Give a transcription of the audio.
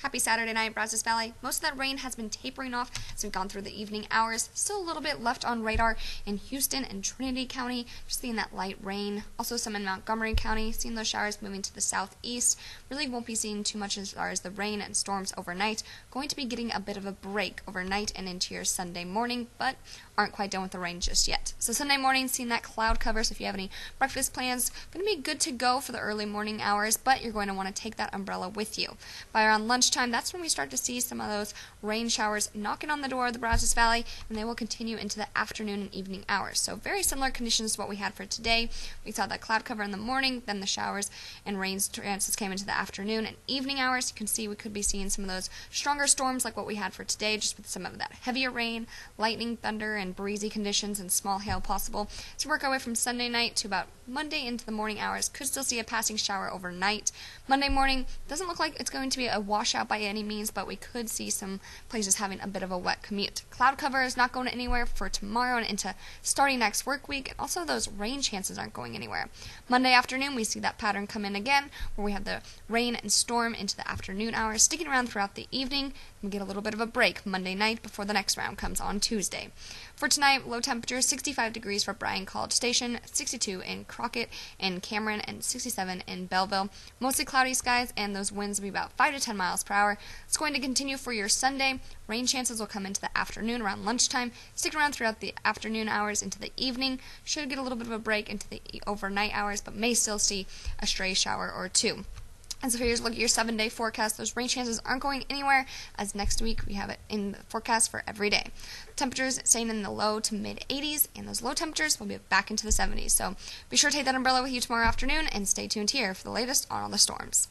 Happy Saturday night, Brazos Valley. Most of that rain has been tapering off as we've gone through the evening hours. Still a little bit left on radar in Houston and Trinity County. Just seeing that light rain. Also some in Montgomery County. Seeing those showers moving to the southeast. Really won't be seeing too much as far as the rain and storms overnight. Going to be getting a bit of a break overnight and into your Sunday morning, but aren't quite done with the rain just yet. So Sunday morning, seeing that cloud cover. So if you have any breakfast plans, going to be good to go for the early morning hours, but you're going to want to take that umbrella with you. By around lunchtime, that's when we start to see some of those rain showers knocking on the door of the Brazos Valley, and they will continue into the afternoon and evening hours. So very similar conditions to what we had for today. We saw that cloud cover in the morning, then the showers and rain chances came into the afternoon and evening hours. You can see we could be seeing some of those stronger storms like what we had for today, just with some of that heavier rain, lightning, thunder, and breezy conditions and small hail possible. So work our way from Sunday night to about Monday into the morning hours. Could still see a passing shower overnight. Monday morning doesn't look like it's going to be a washout by any means, but we could see some places having a bit of a wet commute. Cloud cover is not going anywhere for tomorrow and into starting next work week, and also those rain chances aren't going anywhere. Monday afternoon, we see that pattern come in again, where we have the rain and storm into the afternoon hours, sticking around throughout the evening. We get a little bit of a break Monday night before the next round comes on Tuesday. For tonight, low temperature 65 degrees for Bryan College Station, 62 in Crockett and Cameron, and 67 in Bellville. Mostly cloudy skies, and those winds will be about 5 to 10 miles per hour. It's going to continue for your Sunday. Rain chances will come into the afternoon around lunchtime, stick around throughout the afternoon hours into the evening. Should get a little bit of a break into the overnight hours, but may still see a stray shower or two. And so here's look at your seven day forecast. Those rain chances aren't going anywhere, as next week we have it in the forecast for every day. Temperatures staying in the low to mid 80s, and those low temperatures will be back into the 70s. So be sure to take that umbrella with you tomorrow afternoon and stay tuned here for the latest on all the storms.